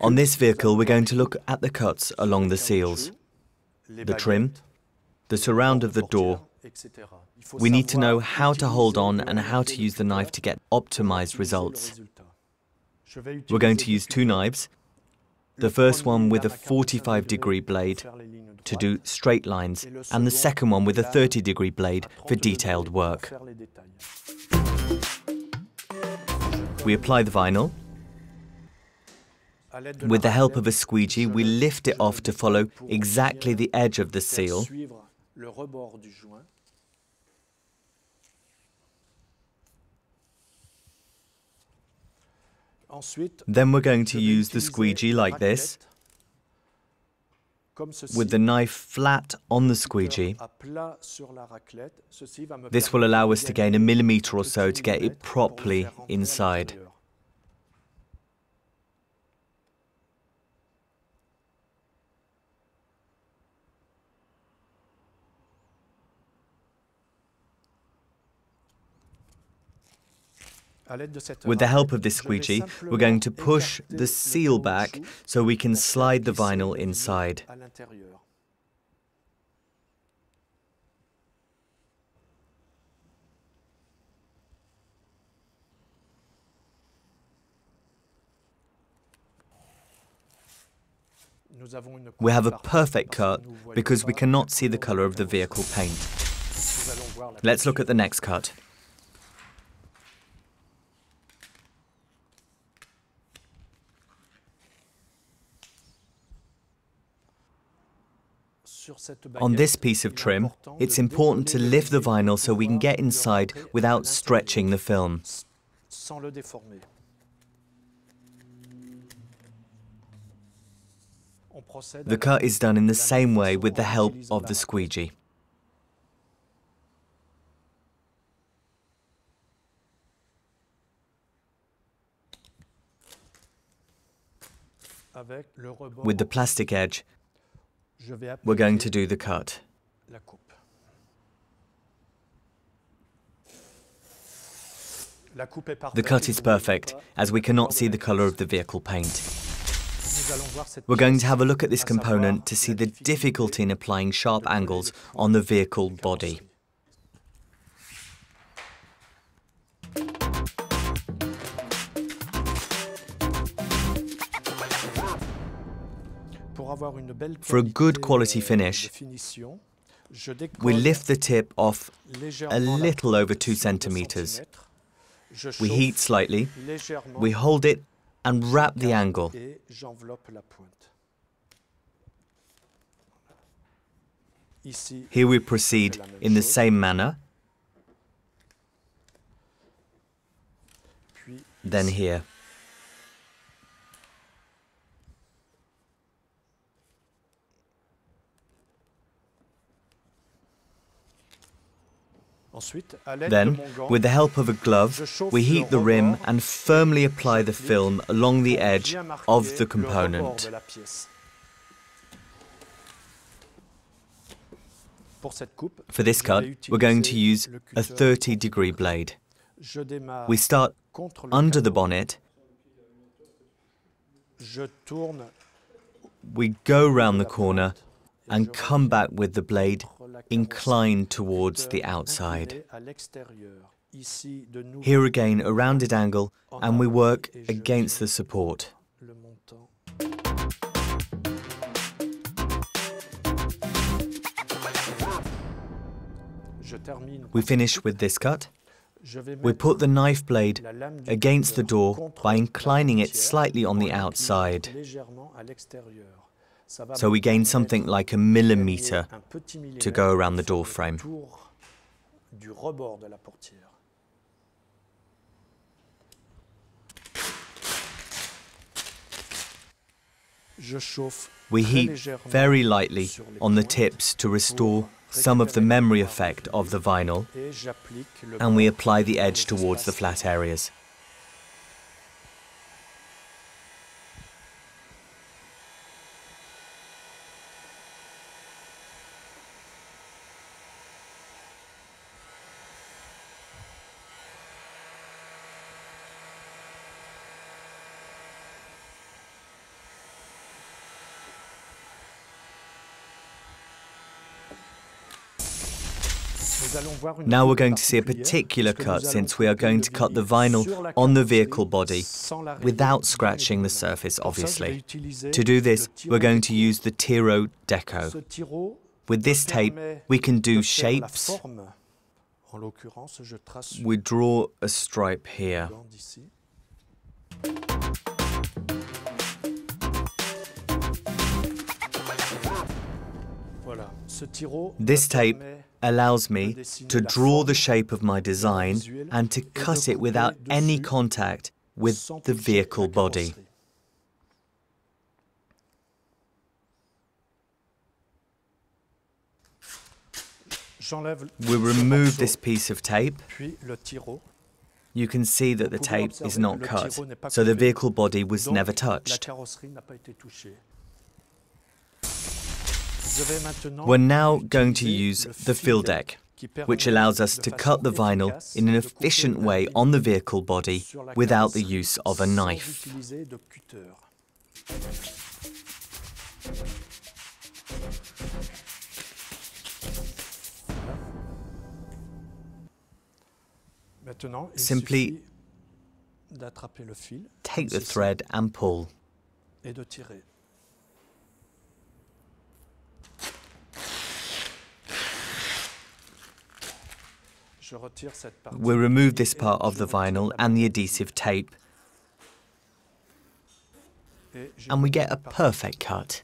On this vehicle, we're going to look at the cuts along the seals, the trim, the surround of the door. We need to know how to hold on and how to use the knife to get optimized results. We're going to use two knives, the first one with a 45 degree blade to do straight lines, and the second one with a 30 degree blade for detailed work. We apply the vinyl. With the help of a squeegee, we lift it off to follow exactly the edge of the seal. Then we're going to use the squeegee like this, with the knife flat on the squeegee. This will allow us to gain a millimeter or so to get it properly inside. With the help of this squeegee, we're going to push the seal back so we can slide the vinyl inside. We have a perfect cut because we cannot see the color of the vehicle paint. Let's look at the next cut. On this piece of trim, it's important to lift the vinyl so we can get inside without stretching the film. The cut is done in the same way with the help of the squeegee. With the plastic edge, we're going to do the cut. The cut is perfect, as we cannot see the color of the vehicle paint. We're going to have a look at this component to see the difficulty in applying sharp angles on the vehicle body. For a good quality finish, we lift the tip off a little over 2 centimeters. We heat slightly, we hold it and wrap the angle. Here we proceed in the same manner. Then here. Then, with the help of a glove, we heat the rim and firmly apply the film along the edge of the component. For this cut, we're going to use a 30 degree blade. We start under the bonnet, we go round the corner and come back with the blade inclined towards the outside. Here again, a rounded angle, and we work against the support. We finish with this cut. We put the knife blade against the door by inclining it slightly on the outside. So we gain something like a millimeter to go around the door frame. We heat very lightly on the tips to restore some of the memory effect of the vinyl, and we apply the edge towards the flat areas. Now we're going to see a particular cut since we are going to cut the vinyl on the vehicle body without scratching the surface, obviously. To do this, we're going to use the Tiro Deco. With this tape, we can do shapes. We draw a stripe here. This tape allows me to draw the shape of my design and to cut it without any contact with the vehicle body. We remove this piece of tape. You can see that the tape is not cut, so the vehicle body was never touched. We're now going to use the fill deck, which allows us to cut the vinyl in an efficient way on the vehicle body without the use of a knife. Simply take the thread and pull. We remove this part of the vinyl and the adhesive tape. And we get a perfect cut.